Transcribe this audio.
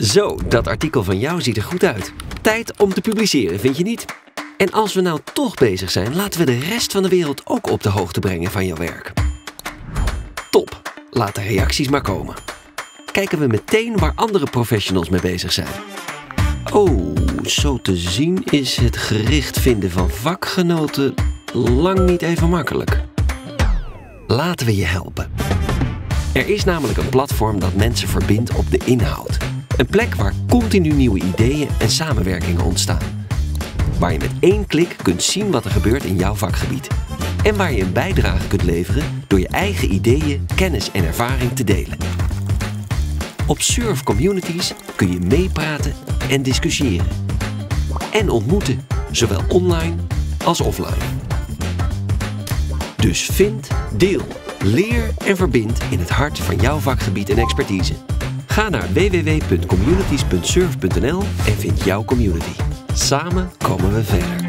Zo, dat artikel van jou ziet er goed uit. Tijd om te publiceren, vind je niet? En als we nou toch bezig zijn, laten we de rest van de wereld ook op de hoogte brengen van jouw werk. Top, laat de reacties maar komen. Kijken we meteen waar andere professionals mee bezig zijn. Oh, zo te zien is het gericht vinden van vakgenoten lang niet even makkelijk. Laten we je helpen. Er is namelijk een platform dat mensen verbindt op de inhoud. Een plek waar continu nieuwe ideeën en samenwerkingen ontstaan. Waar je met één klik kunt zien wat er gebeurt in jouw vakgebied. En waar je een bijdrage kunt leveren door je eigen ideeën, kennis en ervaring te delen. Op Surf Communities kun je meepraten en discussiëren. En ontmoeten, zowel online als offline. Dus vind, deel, leer en verbind in het hart van jouw vakgebied en expertise. Ga naar www.communities.surf.nl en vind jouw community. Samen komen we verder.